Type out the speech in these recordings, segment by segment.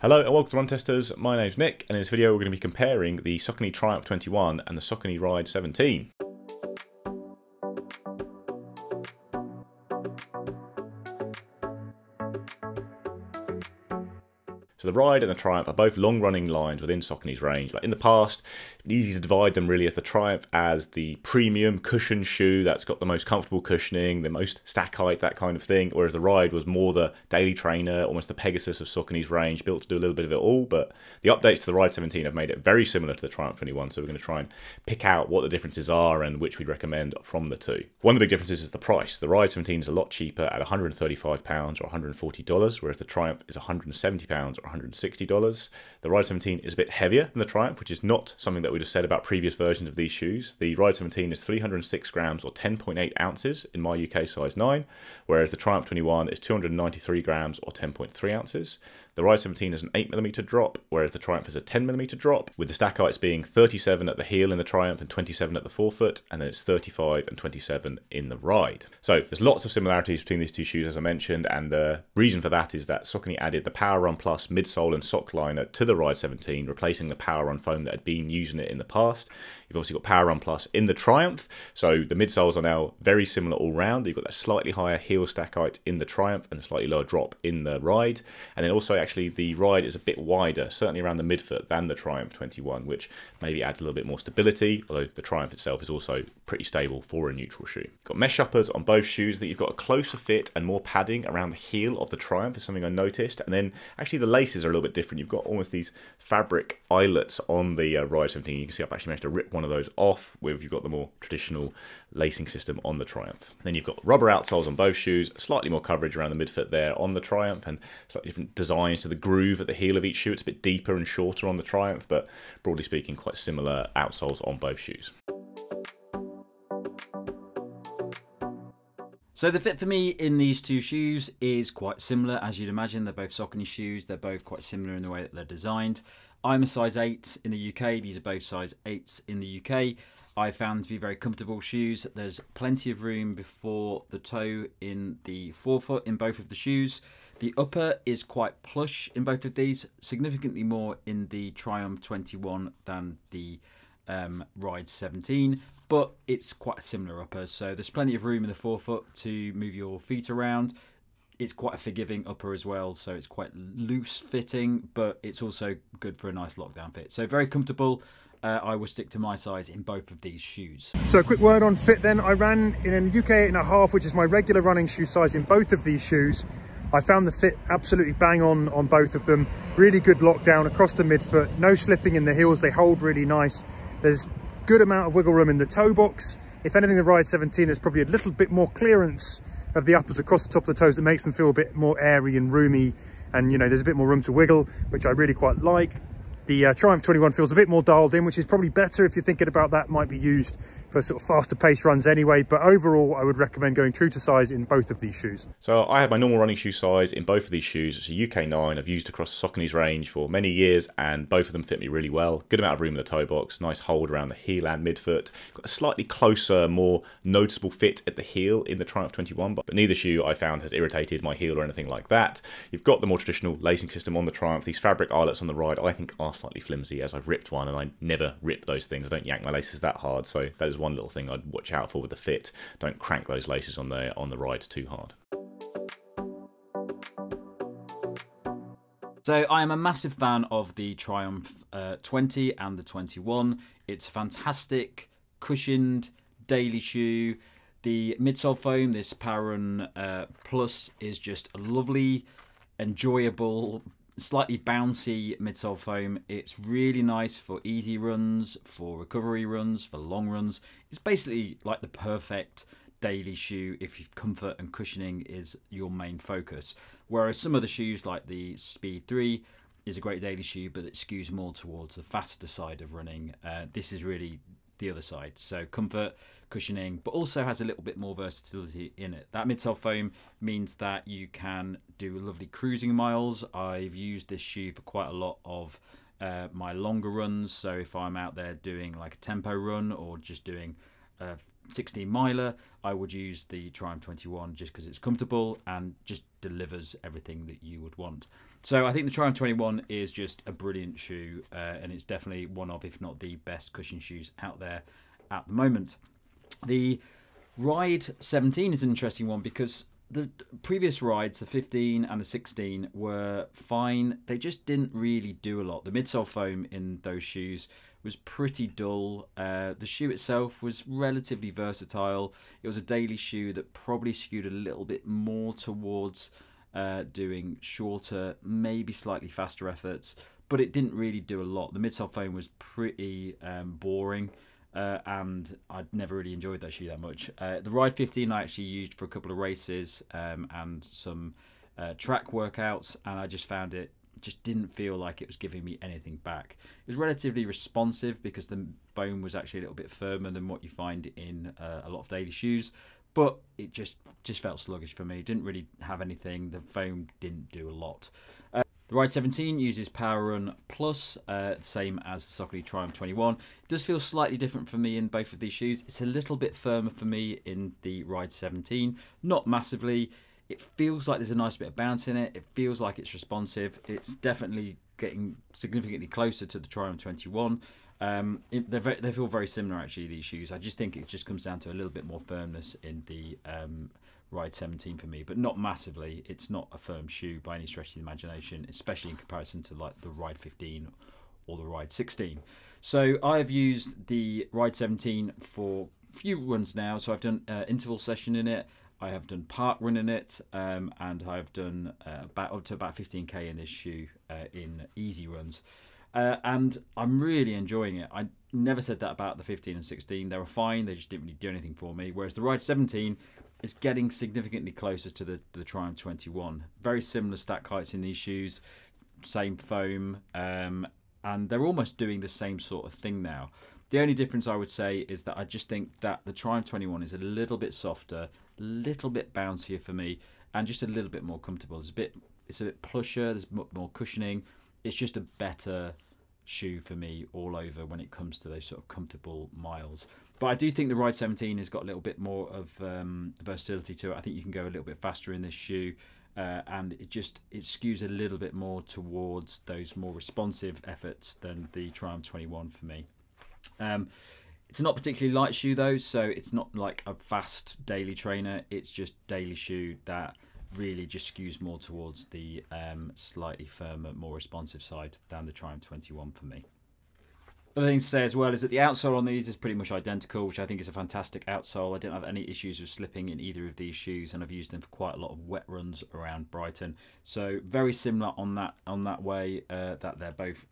Hello and welcome to Run Testers, my name's Nick and in this video we're going to be comparing the Saucony Triumph 21 and the Saucony Ride 17. The Ride and the Triumph are both long-running lines within Saucony's range. Like in the past, easy to divide them really as the Triumph as the premium cushion shoe that's got the most comfortable cushioning, the most stack height, that kind of thing. Whereas the Ride was more the daily trainer, almost the Pegasus of Saucony's range, built to do a little bit of it all. But the updates to the Ride 17 have made it very similar to the Triumph 21. So we're going to try and pick out what the differences are and which we'd recommend from the two. One of the big differences is the price. The Ride 17 is a lot cheaper at £135 or $140, whereas the Triumph is £170 or $160. The Ride 17 is a bit heavier than the Triumph, which is not something that we'd have said about previous versions of these shoes. The Ride 17 is 306 grams or 10.8 ounces in my UK size 9, whereas the Triumph 21 is 293 grams or 10.3 ounces. The Ride 17 is an 8mm drop, whereas the Triumph is a 10mm drop, with the stack heights being 37 at the heel in the Triumph and 27 at the forefoot, and then it's 35 and 27 in the Ride. So there's lots of similarities between these two shoes, as I mentioned, and the reason for that is that Saucony added the Power Run Plus midsole and sock liner to the Ride 17, replacing the Power Run foam that had been using it in the past. You've obviously got Power Run Plus in the Triumph, so the midsoles are now very similar all round. You've got that slightly higher heel stack height in the Triumph and slightly lower drop in the Ride, and then also actually the Ride is a bit wider, certainly around the midfoot, than the Triumph 21, which maybe adds a little bit more stability, although the Triumph itself is also pretty stable for a neutral shoe. You've got mesh uppers on both shoes, that you've got a closer fit and more padding around the heel of the Triumph is something I noticed, and then actually the laces are a little bit different. You've got almost these fabric eyelets on the uh, Ride 17. You can see I've actually managed to rip one of those off with you've got the more traditional lacing system on the Triumph. Then you've got rubber outsoles on both shoes, slightly more coverage around the midfoot there on the Triumph, and slightly different designs to the groove at the heel of each shoe. It's a bit deeper and shorter on the Triumph, but broadly speaking, quite similar outsoles on both shoes. So the fit for me in these two shoes is quite similar, as you'd imagine. They're both Saucony shoes. They're both quite similar in the way that they're designed. I'm a size 8 in the UK. These are both size 8s in the UK. I found to be very comfortable shoes. There's plenty of room before the toe in the forefoot in both of the shoes. The upper is quite plush in both of these, significantly more in the Triumph 21 than the um, Ride 17, but it's quite a similar upper. So there's plenty of room in the forefoot to move your feet around. It's quite a forgiving upper as well, so it's quite loose fitting, but it's also good for a nice lockdown fit. So very comfortable. Uh, I will stick to my size in both of these shoes. So a quick word on fit then. I ran in an UK 8.5, which is my regular running shoe size in both of these shoes. I found the fit absolutely bang on on both of them. Really good lockdown across the midfoot, no slipping in the heels, they hold really nice. There's good amount of wiggle room in the toe box. If anything, the Ride 17 there's probably a little bit more clearance of the uppers across the top of the toes that makes them feel a bit more airy and roomy. And, you know, there's a bit more room to wiggle, which I really quite like. The uh, Triumph 21 feels a bit more dialed in, which is probably better if you're thinking about that, might be used for sort of faster pace runs anyway. But overall, I would recommend going true to size in both of these shoes. So I have my normal running shoe size in both of these shoes. It's a UK 9 I've used across the Saucony's range for many years and both of them fit me really well. Good amount of room in the toe box, nice hold around the heel and midfoot. Got a slightly closer, more noticeable fit at the heel in the Triumph 21, but neither shoe I found has irritated my heel or anything like that. You've got the more traditional lacing system on the Triumph. These fabric eyelets on the ride I think are slightly flimsy as I've ripped one and I never rip those things. I don't yank my laces that hard, so that is one little thing I'd watch out for with the fit. Don't crank those laces on the on the ride too hard. So I am a massive fan of the Triumph uh, 20 and the 21. It's a fantastic, cushioned daily shoe. The midsole foam, this Run uh, Plus, is just a lovely, enjoyable, slightly bouncy midsole foam. It's really nice for easy runs, for recovery runs, for long runs. It's basically like the perfect daily shoe if comfort and cushioning is your main focus. Whereas some of the shoes like the Speed 3 is a great daily shoe, but it skews more towards the faster side of running. Uh, this is really the other side. So comfort, cushioning, but also has a little bit more versatility in it. That midsole foam means that you can do lovely cruising miles. I've used this shoe for quite a lot of uh, my longer runs. So if I'm out there doing like a tempo run or just doing a 16 miler, I would use the Triumph 21 just because it's comfortable and just delivers everything that you would want. So I think the Triumph 21 is just a brilliant shoe, uh, and it's definitely one of, if not the best cushion shoes out there at the moment. The Ride 17 is an interesting one because the previous rides, the 15 and the 16, were fine. They just didn't really do a lot. The midsole foam in those shoes was pretty dull. Uh, the shoe itself was relatively versatile. It was a daily shoe that probably skewed a little bit more towards uh, doing shorter, maybe slightly faster efforts, but it didn't really do a lot. The midsole foam was pretty um, boring. Uh, and I'd never really enjoyed that shoe that much. Uh, the Ride 15 I actually used for a couple of races um, and some uh, track workouts, and I just found it just didn't feel like it was giving me anything back. It was relatively responsive because the foam was actually a little bit firmer than what you find in uh, a lot of daily shoes, but it just just felt sluggish for me. Didn't really have anything. The foam didn't do a lot. The Ride 17 uses Power Run Plus, uh, same as the Saucony Triumph 21. It does feel slightly different for me in both of these shoes. It's a little bit firmer for me in the Ride 17, not massively. It feels like there's a nice bit of bounce in it. It feels like it's responsive. It's definitely getting significantly closer to the Triumph 21. Um, they feel very similar actually. These shoes. I just think it just comes down to a little bit more firmness in the um, Ride 17 for me, but not massively. It's not a firm shoe by any stretch of the imagination, especially in comparison to like the Ride 15 or the Ride 16. So I've used the Ride 17 for a few runs now. So I've done uh, interval session in it. I have done park run in it, um, and I've done uh, about up to about 15k in this shoe uh, in easy runs, uh, and I'm really enjoying it. I never said that about the 15 and 16. They were fine; they just didn't really do anything for me. Whereas the Ride 17 is getting significantly closer to the the Triumph 21. Very similar stack heights in these shoes, same foam, um, and they're almost doing the same sort of thing now. The only difference I would say is that I just think that the Triumph 21 is a little bit softer, a little bit bouncier for me, and just a little bit more comfortable. It's a bit, it's a bit plusher. There's more cushioning. It's just a better shoe for me all over when it comes to those sort of comfortable miles. But I do think the Ride 17 has got a little bit more of um, versatility to it. I think you can go a little bit faster in this shoe. Uh, and it just it skews a little bit more towards those more responsive efforts than the Triumph 21 for me. Um, it's not particularly light shoe though, so it's not like a fast daily trainer. It's just daily shoe that really just skews more towards the um, slightly firmer, more responsive side than the Triumph 21 for me. Other thing to say as well is that the outsole on these is pretty much identical, which I think is a fantastic outsole. I didn't have any issues with slipping in either of these shoes, and I've used them for quite a lot of wet runs around Brighton. So very similar on that on that way uh, that they're both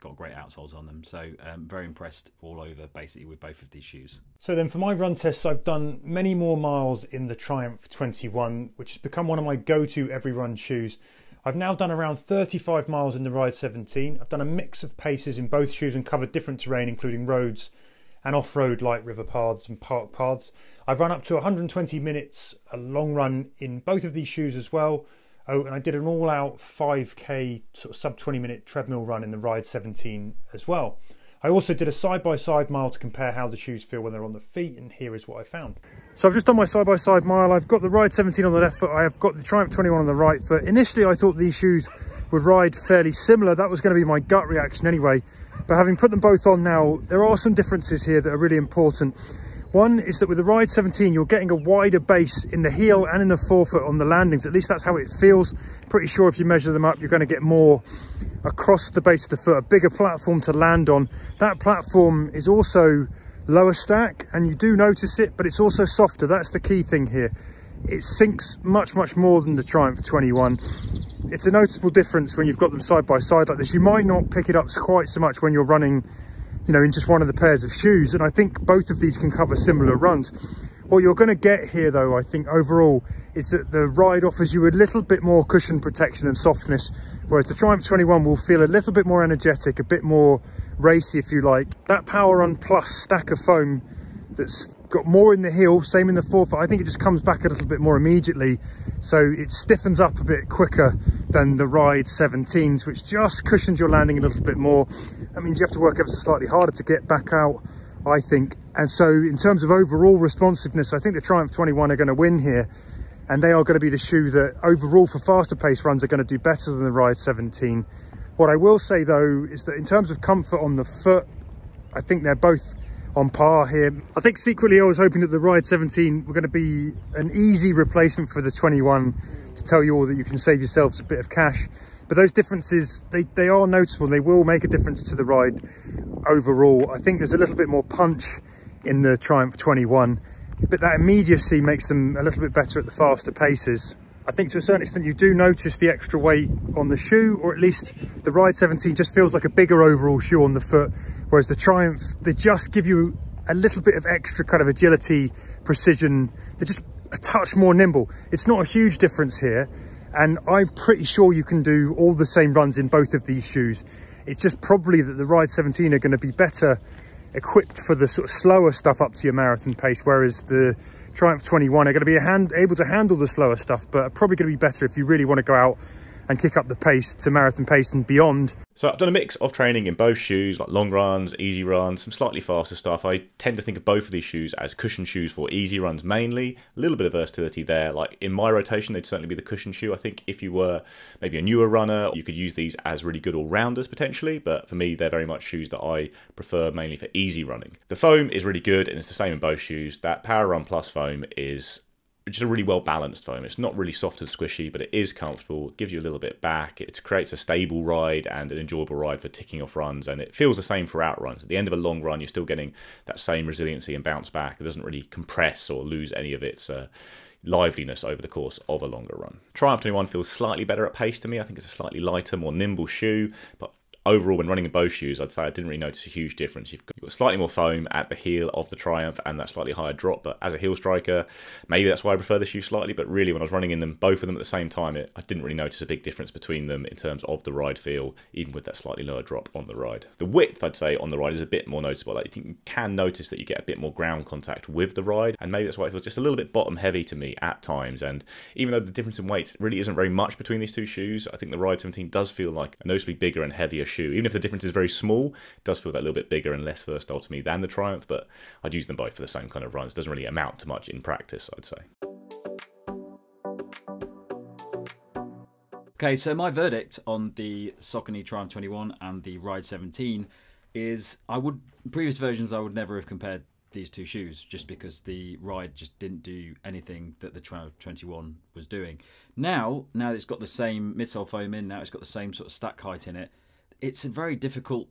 got great outsoles on them. So um, very impressed all over basically with both of these shoes. So then for my run tests, I've done many more miles in the Triumph 21, which has become one of my go-to every run shoes. I've now done around 35 miles in the Ride 17. I've done a mix of paces in both shoes and covered different terrain, including roads and off-road like river paths and park paths. I've run up to 120 minutes, a long run in both of these shoes as well. Oh, and I did an all out 5k sort of sub 20 minute treadmill run in the Ride 17 as well. I also did a side by side mile to compare how the shoes feel when they're on the feet, and here is what I found. So I've just done my side by side mile. I've got the Ride 17 on the left foot, I have got the Triumph 21 on the right foot. Initially, I thought these shoes would ride fairly similar. That was going to be my gut reaction anyway. But having put them both on now, there are some differences here that are really important. One is that with the Ride 17, you're getting a wider base in the heel and in the forefoot on the landings. At least that's how it feels. Pretty sure if you measure them up, you're going to get more across the base of the foot, a bigger platform to land on. That platform is also lower stack and you do notice it, but it's also softer. That's the key thing here. It sinks much, much more than the Triumph 21. It's a noticeable difference when you've got them side by side like this. You might not pick it up quite so much when you're running you know, in just one of the pairs of shoes. And I think both of these can cover similar runs. What you're going to get here, though, I think overall, is that the ride offers you a little bit more cushion protection and softness, whereas the Triumph 21 will feel a little bit more energetic, a bit more racy, if you like. That Power Run Plus stack of foam that's got more in the heel, same in the forefoot. I think it just comes back a little bit more immediately. So it stiffens up a bit quicker than the Ride 17s, which just cushions your landing a little bit more. That means you have to work ever so slightly harder to get back out I think. And so in terms of overall responsiveness, I think the Triumph 21 are going to win here. And they are going to be the shoe that overall for faster pace runs are going to do better than the Ride 17. What I will say though, is that in terms of comfort on the foot, I think they're both on par here. I think secretly I was hoping that the Ride 17 were going to be an easy replacement for the 21 to tell you all that you can save yourselves a bit of cash. But those differences, they, they are noticeable. They will make a difference to the ride overall. I think there's a little bit more punch in the Triumph 21, but that immediacy makes them a little bit better at the faster paces. I think to a certain extent you do notice the extra weight on the shoe, or at least the Ride 17 just feels like a bigger overall shoe on the foot, whereas the Triumph, they just give you a little bit of extra kind of agility, precision. They're just a touch more nimble. It's not a huge difference here, and I'm pretty sure you can do all the same runs in both of these shoes. It's just probably that the Ride 17 are going to be better equipped for the sort of slower stuff up to your marathon pace, whereas the Triumph 21 are going to be hand, able to handle the slower stuff, but are probably going to be better if you really want to go out and kick up the pace to marathon pace and beyond. So I've done a mix of training in both shoes, like long runs, easy runs, some slightly faster stuff. I tend to think of both of these shoes as cushion shoes for easy runs mainly. A little bit of versatility there. Like in my rotation, they'd certainly be the cushion shoe. I think if you were maybe a newer runner, you could use these as really good all-rounders potentially. But for me, they're very much shoes that I prefer mainly for easy running. The foam is really good and it's the same in both shoes. That Power Run Plus foam is is a really well balanced foam. It's not really soft and squishy, but it is comfortable. It gives you a little bit back. It creates a stable ride and an enjoyable ride for ticking off runs, and it feels the same for out runs. At the end of a long run, you're still getting that same resiliency and bounce back. It doesn't really compress or lose any of its. Uh, liveliness over the course of a longer run. Triumph 21 feels slightly better at pace to me. I think it's a slightly lighter, more nimble shoe, but overall, when running in both shoes, I'd say I didn't really notice a huge difference. You've got, slightly more foam at the heel of the Triumph and that slightly higher drop, but as a heel striker, maybe that's why I prefer the shoe slightly. But really, when I was running in them, both of them at the same time, it, I didn't really notice a big difference between them in terms of the ride feel, even with that slightly lower drop on the ride. The width, I'd say, on the ride is a bit more noticeable. Like, you can notice that you get a bit more ground contact with the ride, and maybe that's why it feels just a little bit bottom heavy to me at times. And even though the difference in weight really isn't very much between these two shoes, I think the Ride 17 does feel like a noticeably bigger and heavier shoe, even if the difference is very small. It does feel that a little bit bigger and less versatile to me than the Triumph, but I'd use them both for the same kind of runs. It doesn't really amount to much in practice, I'd say. Okay, so my verdict on the Saucony Triumph 21 and the Ride 17 is I would previous versions I would never have compared these two shoes just because the ride just didn't do anything that the Triumph 21 was doing. Now, now it's got the same midsole foam in, now it's got the same sort of stack height in it it's a very difficult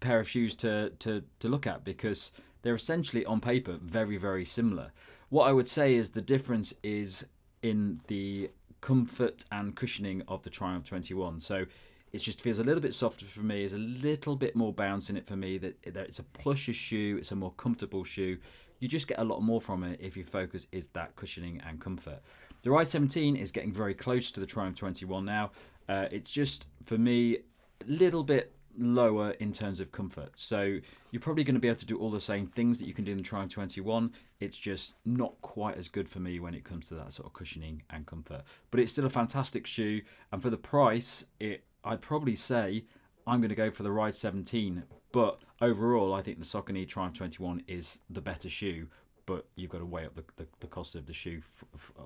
pair of shoes to, to, to look at because they're essentially on paper very, very similar. What I would say is the difference is in the comfort and cushioning of the Triumph 21. So it just feels a little bit softer for me. There's a little bit more bounce in it for me. That, that it's a plusher shoe. It's a more comfortable shoe. You just get a lot more from it if your focus is that cushioning and comfort. The Ride 17 is getting very close to the Triumph 21 now. Uh, it's just for me little bit lower in terms of comfort. So you're probably going to be able to do all the same things that you can do in the Triumph 21. It's just not quite as good for me when it comes to that sort of cushioning and comfort. But it's still a fantastic shoe, and for the price, it I'd probably say I'm going to go for the Ride 17. But overall, I think the Saucony Triumph 21 is the better shoe but you've got to weigh up the, the, the cost of the shoe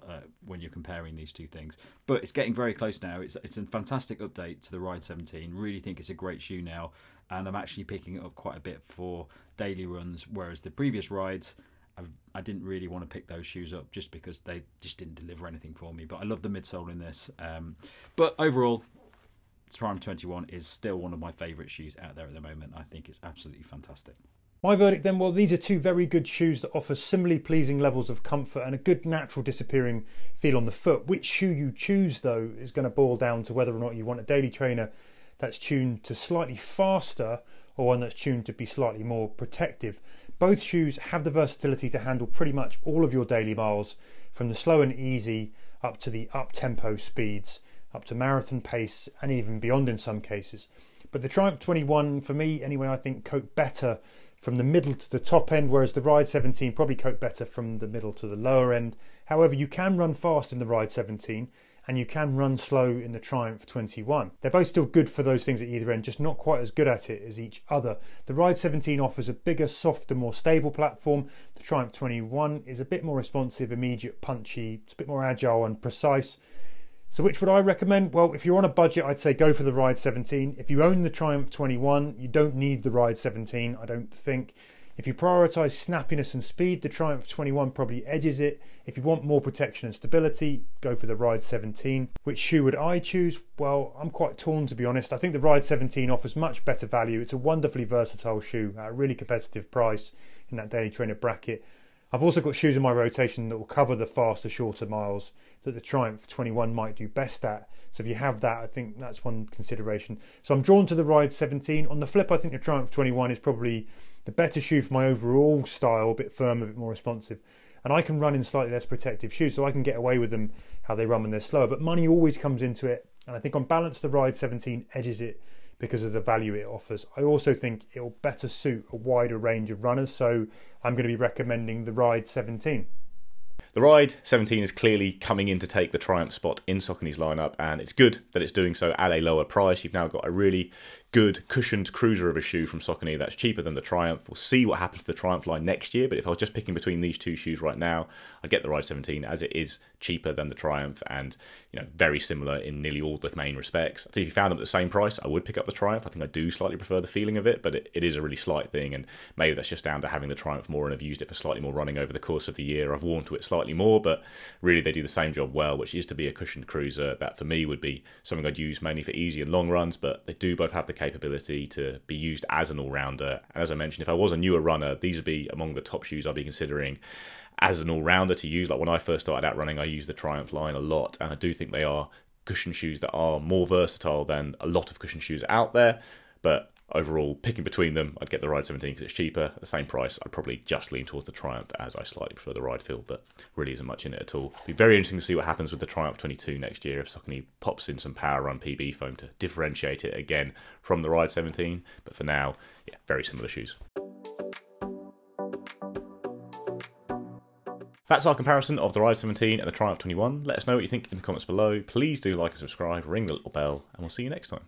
uh, when you're comparing these two things. But it's getting very close now. It's, it's a fantastic update to the Ride 17. Really think it's a great shoe now, and I'm actually picking it up quite a bit for daily runs, whereas the previous rides, I've, I did not really want to pick those shoes up just because they just didn't deliver anything for me. But I love the midsole in this. Um, but overall, Triumph 21 is still one of my favourite shoes out there at the moment. I think it's absolutely fantastic. My verdict then, well, these are two very good shoes that offer similarly pleasing levels of comfort and a good natural disappearing feel on the foot. Which shoe you choose, though, is going to boil down to whether or not you want a daily trainer that's tuned to slightly faster or one that's tuned to be slightly more protective. Both shoes have the versatility to handle pretty much all of your daily miles, from the slow and easy up to the up tempo speeds, up to marathon pace, and even beyond in some cases. But the Triumph 21, for me anyway, I think cope better from the middle to the top end, whereas the Ride 17 probably cope better from the middle to the lower end. However, you can run fast in the Ride 17, and you can run slow in the Triumph 21. They're both still good for those things at either end, just not quite as good at it as each other. The Ride 17 offers a bigger, softer, more stable platform. The Triumph 21 is a bit more responsive, immediate, punchy, it's a bit more agile and precise. So which would I recommend? Well, if you're on a budget, I'd say go for the Ride 17. If you own the Triumph 21, you don't need the Ride 17, I don't think. If you prioritise snappiness and speed, the Triumph 21 probably edges it. If you want more protection and stability, go for the Ride 17. Which shoe would I choose? Well, I'm quite torn to be honest. I think the Ride 17 offers much better value. It's a wonderfully versatile shoe at a really competitive price in that daily trainer bracket. I've also got shoes in my rotation that will cover the faster, shorter miles that the Triumph 21 might do best at. So if you have that, I think that's one consideration. So I'm drawn to the Ride 17. On the flip, I think the Triumph 21 is probably the better shoe for my overall style, a bit firm, a bit more responsive. And I can run in slightly less protective shoes, so I can get away with them how they run when they're slower. But money always comes into it, and I think on balance, the Ride 17 edges it because of the value it offers. I also think it will better suit a wider range of runners, so I'm going to be recommending the Ride 17. The Ride 17 is clearly coming in to take the Triumph spot in Saucony's lineup, and it's good that it's doing so at a lower price. You've now got a really good cushioned cruiser of a shoe from Saucony that's cheaper than the Triumph. We'll see what happens to the Triumph line next year, but if I was just picking between these two shoes right now, I'd get the Ride 17 as it is cheaper than the Triumph and you know very similar in nearly all the main respects. So if you found them at the same price, I would pick up the Triumph. I think I do slightly prefer the feeling of it, but it, it is a really slight thing, and maybe that's just down to having the Triumph more and I've used it for slightly more running over the course of the year. I've worn to it slightly more, but really they do the same job well, which is to be a cushioned cruiser. That for me would be something I'd use mainly for easy and long runs, but they do both have the capability to to be used as an all rounder. And as I mentioned, if I was a newer runner, these would be among the top shoes I'd be considering as an all rounder to use. Like when I first started out running, I used the Triumph line a lot, and I do think they are cushion shoes that are more versatile than a lot of cushion shoes out there. But overall, picking between them, I'd get the Ride 17 because it's cheaper. At the same price, I'd probably just lean towards the Triumph as I slightly prefer the Ride feel, but really isn't much in it at all. It'll be very interesting to see what happens with the Triumph 22 next year if Saucony pops in some Power Run PB foam to differentiate it again from the Ride 17. But for now, yeah, very similar shoes. That's our comparison of the Ride 17 and the Triumph 21. Let us know what you think in the comments below. Please do like and subscribe, ring the little bell, and we'll see you next time.